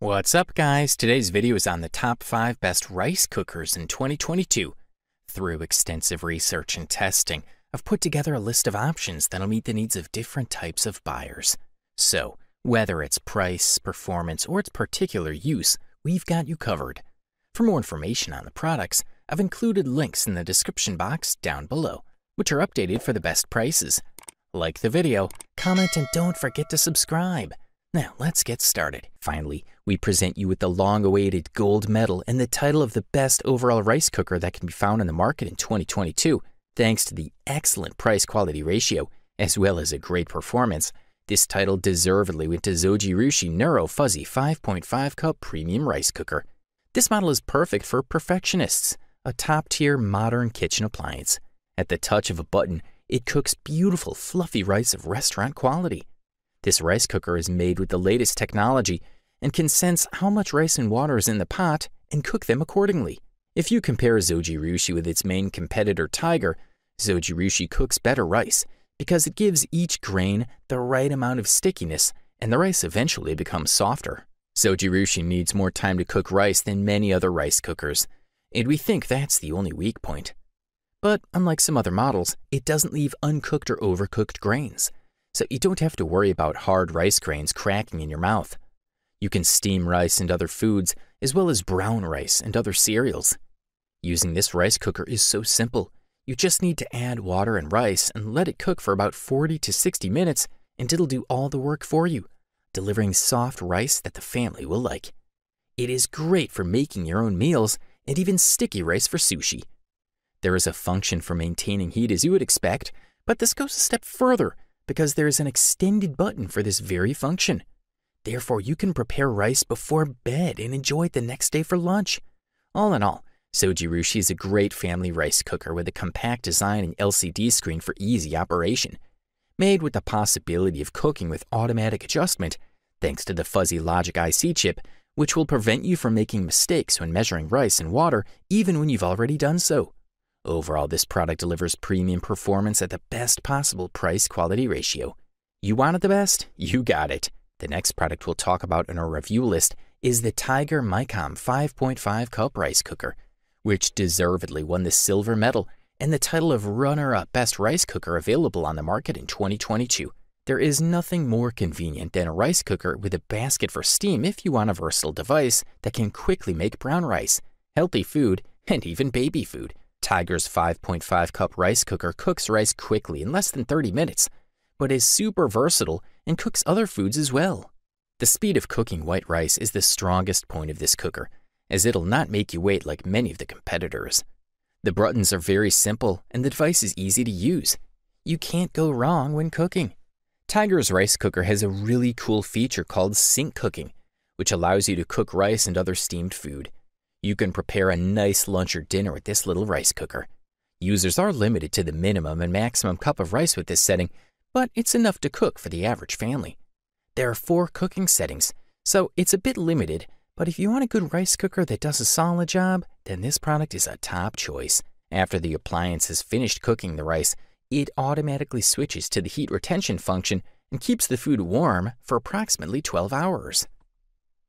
What's up guys? Today's video is on the top 5 best rice cookers in 2022. Through extensive research and testing, I've put together a list of options that'll meet the needs of different types of buyers. So, whether it's price, performance, or its particular use, we've got you covered. For more information on the products, I've included links in the description box down below, which are updated for the best prices. Like the video, comment, and don't forget to subscribe. Now, let's get started. Finally, we present you with the long awaited gold medal and the title of the best overall rice cooker that can be found in the market in 2022. Thanks to the excellent price quality ratio, as well as a great performance, this title deservedly went to Zojirushi Neuro Fuzzy 5.5 Cup Premium Rice Cooker. This model is perfect for perfectionists, a top tier modern kitchen appliance. At the touch of a button, it cooks beautiful, fluffy rice of restaurant quality. This rice cooker is made with the latest technology and can sense how much rice and water is in the pot and cook them accordingly. If you compare Zojirushi with its main competitor Tiger, Zojirushi cooks better rice because it gives each grain the right amount of stickiness and the rice eventually becomes softer. Zojirushi needs more time to cook rice than many other rice cookers, and we think that's the only weak point. But unlike some other models, it doesn't leave uncooked or overcooked grains so you don't have to worry about hard rice grains cracking in your mouth. You can steam rice and other foods, as well as brown rice and other cereals. Using this rice cooker is so simple. You just need to add water and rice and let it cook for about 40 to 60 minutes, and it'll do all the work for you, delivering soft rice that the family will like. It is great for making your own meals and even sticky rice for sushi. There is a function for maintaining heat as you would expect, but this goes a step further because there is an extended button for this very function. Therefore, you can prepare rice before bed and enjoy it the next day for lunch. All in all, Zojirushi is a great family rice cooker with a compact design and LCD screen for easy operation. Made with the possibility of cooking with automatic adjustment, thanks to the fuzzy Logic IC chip, which will prevent you from making mistakes when measuring rice and water even when you've already done so. Overall, this product delivers premium performance at the best possible price quality ratio. You wanted the best? You got it. The next product we'll talk about in our review list is the Tiger Micom 5.5 Cup Rice Cooker, which deservedly won the silver medal and the title of runner-up best rice cooker available on the market in 2022. There is nothing more convenient than a rice cooker with a basket for steam if you want a versatile device that can quickly make brown rice, healthy food, and even baby food. Tiger's 5.5 cup rice cooker cooks rice quickly in less than 30 minutes, but is super versatile and cooks other foods as well. The speed of cooking white rice is the strongest point of this cooker, as it'll not make you wait like many of the competitors. The buttons are very simple and the device is easy to use. You can't go wrong when cooking. Tiger's rice cooker has a really cool feature called sink cooking, which allows you to cook rice and other steamed food. You can prepare a nice lunch or dinner with this little rice cooker. Users are limited to the minimum and maximum cup of rice with this setting, but it's enough to cook for the average family. There are four cooking settings, so it's a bit limited, but if you want a good rice cooker that does a solid job, then this product is a top choice. After the appliance has finished cooking the rice, it automatically switches to the heat retention function and keeps the food warm for approximately 12 hours.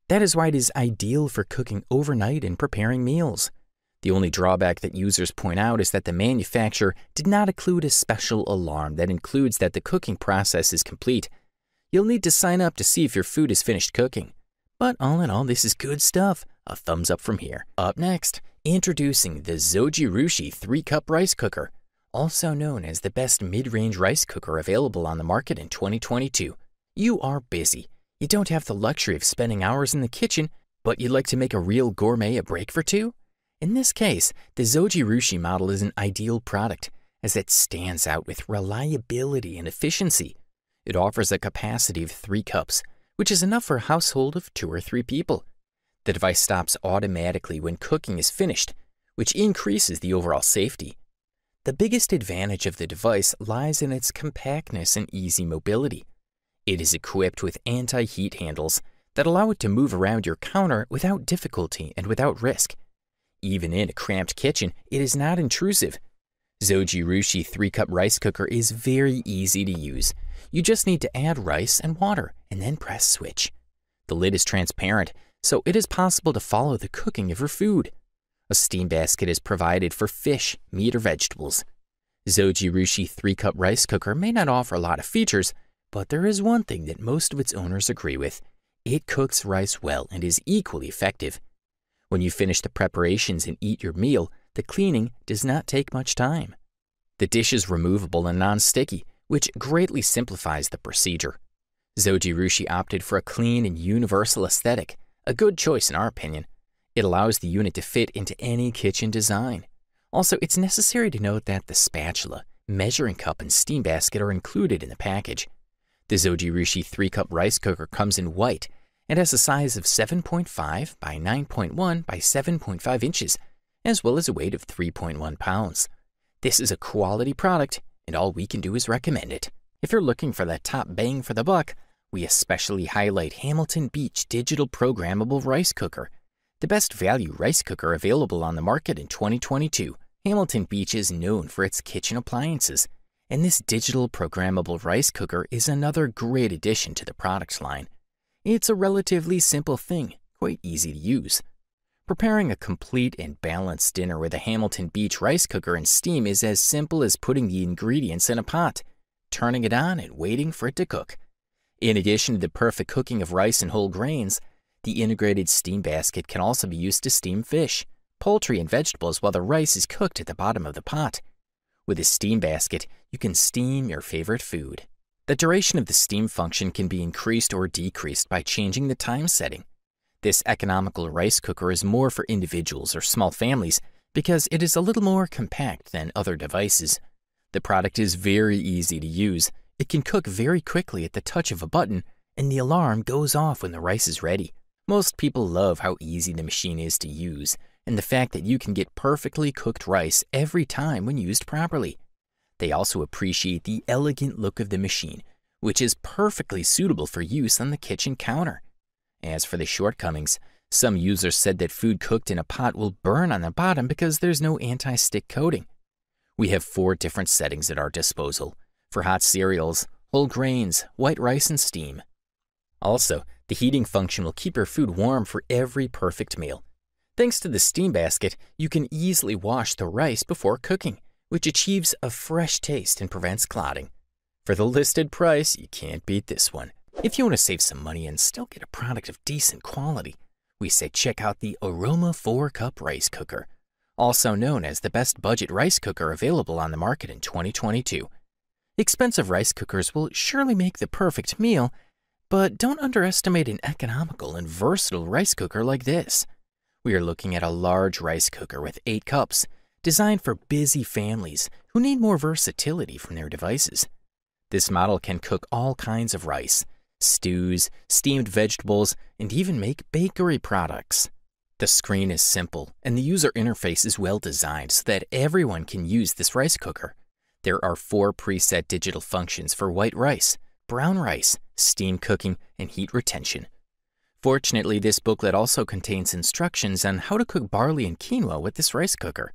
That is why it is ideal for cooking overnight and preparing meals. The only drawback that users point out is that the manufacturer did not include a special alarm that includes that the cooking process is complete. You'll need to sign up to see if your food is finished cooking. But all in all, this is good stuff. A thumbs up from here. Up next, introducing the Zojirushi 3-Cup Rice Cooker, also known as the best mid-range rice cooker available on the market in 2022. You are busy you don't have the luxury of spending hours in the kitchen, but you'd like to make a real gourmet a break for two? In this case, the Zojirushi model is an ideal product as it stands out with reliability and efficiency. It offers a capacity of 3 cups, which is enough for a household of 2 or 3 people. The device stops automatically when cooking is finished, which increases the overall safety. The biggest advantage of the device lies in its compactness and easy mobility. It is equipped with anti-heat handles that allow it to move around your counter without difficulty and without risk. Even in a cramped kitchen, it is not intrusive. Zojirushi 3-cup rice cooker is very easy to use. You just need to add rice and water and then press switch. The lid is transparent, so it is possible to follow the cooking of your food. A steam basket is provided for fish, meat, or vegetables. Zojirushi 3 cup rice cooker may not offer a lot of features, but there is one thing that most of its owners agree with it cooks rice well and is equally effective. When you finish the preparations and eat your meal, the cleaning does not take much time. The dish is removable and non sticky, which greatly simplifies the procedure. Zojirushi opted for a clean and universal aesthetic, a good choice in our opinion. It allows the unit to fit into any kitchen design. Also, it's necessary to note that the spatula, measuring cup, and steam basket are included in the package. The Zojirushi 3-cup rice cooker comes in white and has a size of 7.5 by 9.1 by 7.5 inches, as well as a weight of 3.1 pounds. This is a quality product, and all we can do is recommend it. If you're looking for that top bang for the buck, we especially highlight Hamilton Beach Digital Programmable Rice Cooker the best value rice cooker available on the market in 2022. Hamilton Beach is known for its kitchen appliances, and this digital programmable rice cooker is another great addition to the product line. It's a relatively simple thing, quite easy to use. Preparing a complete and balanced dinner with a Hamilton Beach rice cooker and steam is as simple as putting the ingredients in a pot, turning it on, and waiting for it to cook. In addition to the perfect cooking of rice and whole grains, the integrated steam basket can also be used to steam fish, poultry, and vegetables while the rice is cooked at the bottom of the pot. With a steam basket, you can steam your favorite food. The duration of the steam function can be increased or decreased by changing the time setting. This economical rice cooker is more for individuals or small families because it is a little more compact than other devices. The product is very easy to use. It can cook very quickly at the touch of a button, and the alarm goes off when the rice is ready. Most people love how easy the machine is to use and the fact that you can get perfectly cooked rice every time when used properly. They also appreciate the elegant look of the machine, which is perfectly suitable for use on the kitchen counter. As for the shortcomings, some users said that food cooked in a pot will burn on the bottom because there's no anti-stick coating. We have four different settings at our disposal for hot cereals, whole grains, white rice, and steam. Also, the heating function will keep your food warm for every perfect meal. Thanks to the steam basket, you can easily wash the rice before cooking, which achieves a fresh taste and prevents clotting. For the listed price, you can't beat this one. If you want to save some money and still get a product of decent quality, we say check out the Aroma 4-Cup Rice Cooker, also known as the best budget rice cooker available on the market in 2022. Expensive rice cookers will surely make the perfect meal, but don't underestimate an economical and versatile rice cooker like this. We are looking at a large rice cooker with 8 cups, designed for busy families who need more versatility from their devices. This model can cook all kinds of rice, stews, steamed vegetables, and even make bakery products. The screen is simple, and the user interface is well designed so that everyone can use this rice cooker. There are four preset digital functions for white rice, brown rice, steam cooking, and heat retention. Fortunately, this booklet also contains instructions on how to cook barley and quinoa with this rice cooker.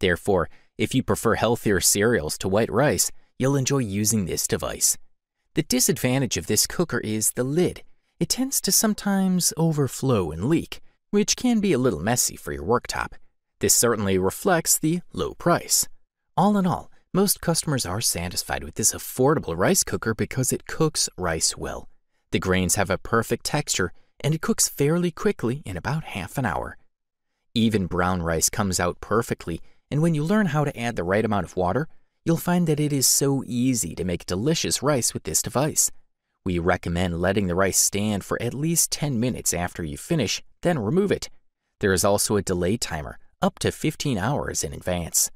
Therefore, if you prefer healthier cereals to white rice, you'll enjoy using this device. The disadvantage of this cooker is the lid. It tends to sometimes overflow and leak, which can be a little messy for your worktop. This certainly reflects the low price. All in all, most customers are satisfied with this affordable rice cooker because it cooks rice well. The grains have a perfect texture and it cooks fairly quickly in about half an hour. Even brown rice comes out perfectly, and when you learn how to add the right amount of water, you'll find that it is so easy to make delicious rice with this device. We recommend letting the rice stand for at least 10 minutes after you finish, then remove it. There is also a delay timer, up to 15 hours in advance.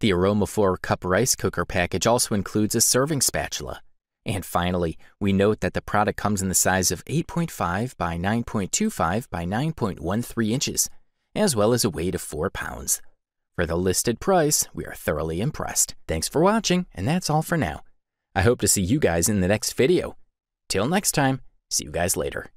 The Aroma 4 Cup Rice Cooker package also includes a serving spatula. And finally, we note that the product comes in the size of 8.5 by 9.25 by 9.13 inches, as well as a weight of 4 pounds. For the listed price, we are thoroughly impressed. Thanks for watching, and that's all for now. I hope to see you guys in the next video. Till next time, see you guys later.